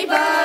neighbor.